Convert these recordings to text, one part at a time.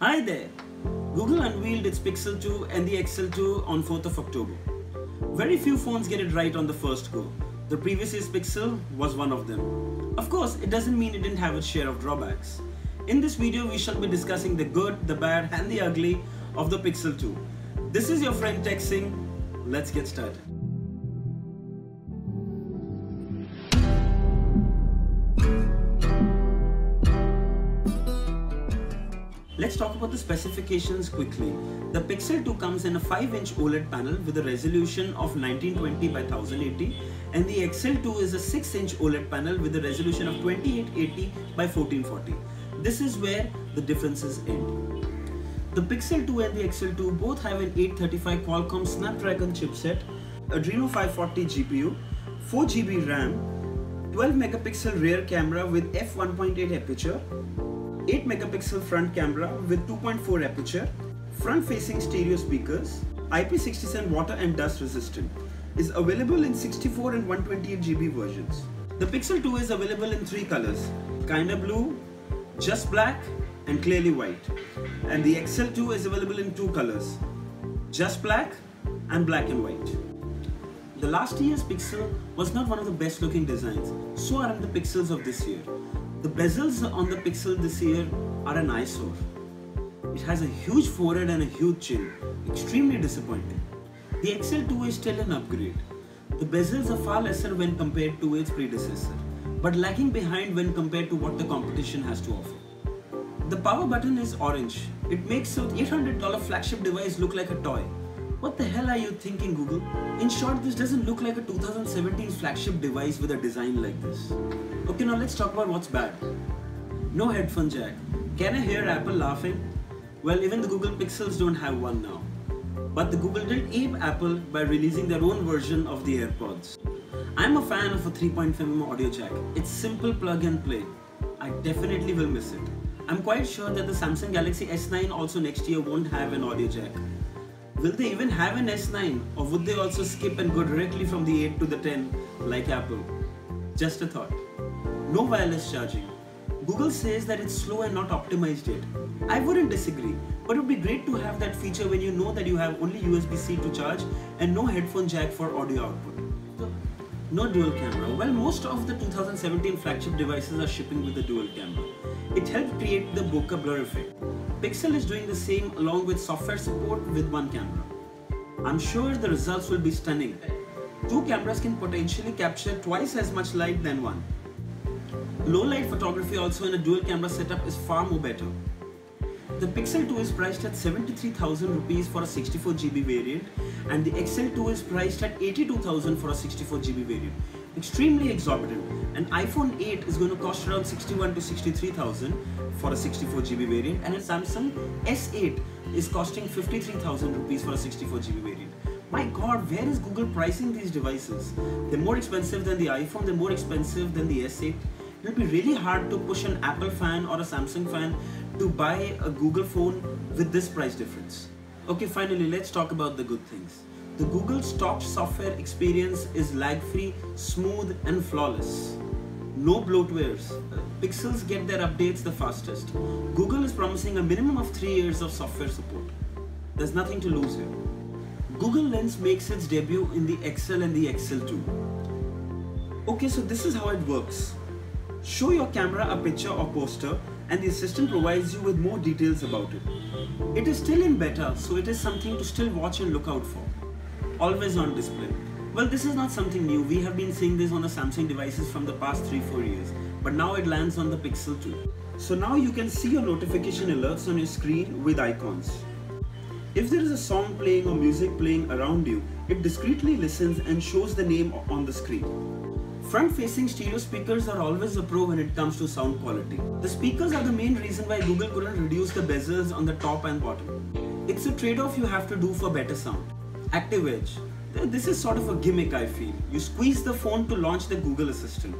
Hi there! Google unveiled its Pixel 2 and the XL2 on 4th of October. Very few phones get it right on the first go. The previous year's Pixel was one of them. Of course, it doesn't mean it didn't have its share of drawbacks. In this video, we shall be discussing the good, the bad and the ugly of the Pixel 2. This is your friend Tech Singh. Let's get started. Let's talk about the specifications quickly. The Pixel 2 comes in a 5-inch OLED panel with a resolution of 1920 by 1080 and the XL2 is a 6-inch OLED panel with a resolution of 2880 by 1440. This is where the differences end. The Pixel 2 and the XL2 both have an 835 Qualcomm Snapdragon chipset, Adreno 540 GPU, 4GB RAM, 12 megapixel rear camera with f1.8 aperture, 8 megapixel front camera with 2.4 aperture, front facing stereo speakers, IP67 water and dust resistant, is available in 64 and 128 GB versions. The Pixel 2 is available in three colors, kinda blue, just black and clearly white. And the XL2 is available in two colors, just black and black and white. The last year's Pixel was not one of the best looking designs, so aren't the Pixels of this year. The bezels on the Pixel this year are an eyesore. It has a huge forehead and a huge chin, extremely disappointing. The XL2 is still an upgrade. The bezels are far lesser when compared to its predecessor, but lagging behind when compared to what the competition has to offer. The power button is orange. It makes the $800 flagship device look like a toy. What the hell are you thinking Google? In short, this doesn't look like a 2017 flagship device with a design like this. Okay, now let's talk about what's bad. No headphone jack. Can I hear Apple laughing? Well, even the Google Pixels don't have one now. But the Google did ape Apple by releasing their own version of the AirPods. I'm a fan of a 3.5mm audio jack. It's simple plug and play. I definitely will miss it. I'm quite sure that the Samsung Galaxy S9 also next year won't have an audio jack. Will they even have an S9 or would they also skip and go directly from the 8 to the 10 like Apple? Just a thought. No wireless charging. Google says that it's slow and not optimized yet. I wouldn't disagree, but it would be great to have that feature when you know that you have only USB-C to charge and no headphone jack for audio output. No dual camera. While most of the 2017 flagship devices are shipping with a dual camera. It helps create the bokeh blur effect. Pixel is doing the same along with software support with one camera. I'm sure the results will be stunning. Two cameras can potentially capture twice as much light than one. Low light photography also in a dual camera setup is far more better. The Pixel 2 is priced at 73,000 rupees for a 64GB variant and the XL2 is priced at 82,000 for a 64GB variant. Extremely exorbitant. An iPhone 8 is going to cost around 61 to 63,000 for a 64GB variant and a Samsung S8 is costing 53,000 rupees for a 64GB variant. My god, where is Google pricing these devices? They're more expensive than the iPhone, they're more expensive than the S8. It'll be really hard to push an Apple fan or a Samsung fan to buy a Google phone with this price difference. Okay, finally, let's talk about the good things. The Google stock software experience is lag-free, smooth and flawless. No bloatwares. Pixels get their updates the fastest. Google is promising a minimum of 3 years of software support. There's nothing to lose here. Google Lens makes its debut in the XL and the XL2. Okay, so this is how it works. Show your camera a picture or poster and the assistant provides you with more details about it. It is still in beta, so it is something to still watch and look out for. Always on display. Well, this is not something new. We have been seeing this on the Samsung devices from the past 3-4 years, but now it lands on the Pixel 2. So now you can see your notification alerts on your screen with icons. If there is a song playing or music playing around you, it discreetly listens and shows the name on the screen. Front-facing stereo speakers are always a pro when it comes to sound quality. The speakers are the main reason why Google couldn't reduce the bezels on the top and bottom. It's a trade-off you have to do for better sound. Active Edge. This is sort of a gimmick I feel. You squeeze the phone to launch the Google Assistant.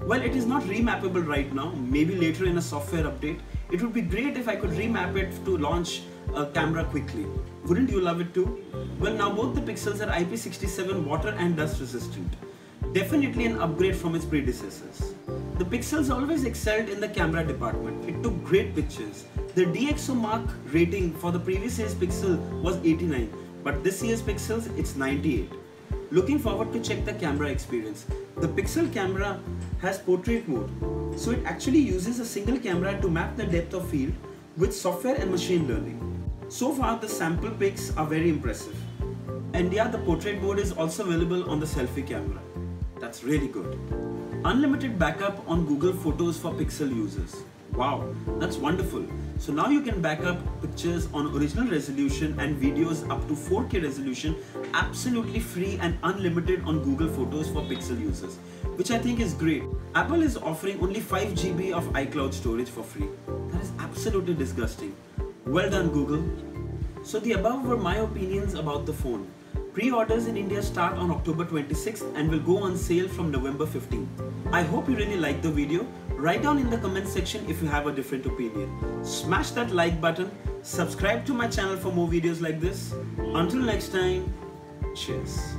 Well, it is not remappable right now, maybe later in a software update. It would be great if I could remap it to launch a camera quickly. Wouldn't you love it too? Well, now both the Pixels are IP67 water and dust resistant. Definitely an upgrade from its predecessors. The Pixels always excelled in the camera department. It took great pictures. The DxO Mark rating for the previous year's Pixel was 89, but this year's Pixels it's 98. Looking forward to check the camera experience. The Pixel camera has portrait mode, so it actually uses a single camera to map the depth of field with software and machine learning. So far the sample pics are very impressive. And yeah, the portrait mode is also available on the selfie camera. That's really good. Unlimited backup on Google Photos for Pixel users. Wow, that's wonderful. So now you can back up pictures on original resolution and videos up to 4K resolution absolutely free and unlimited on Google Photos for Pixel users, which I think is great. Apple is offering only 5 GB of iCloud storage for free. That is absolutely disgusting. Well done Google. So the above were my opinions about the phone. Pre-orders in India start on October 26th and will go on sale from November 15th. I hope you really liked the video. Write down in the comment section if you have a different opinion. Smash that like button, subscribe to my channel for more videos like this. Until next time, cheers.